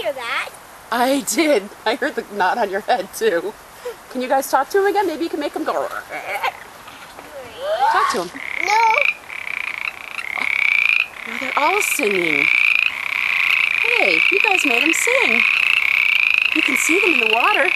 hear that. I did. I heard the knot on your head too. Can you guys talk to him again? Maybe you can make him go. Talk to him. No. Oh, they're all singing. Hey, you guys made him sing. You can see them in the water.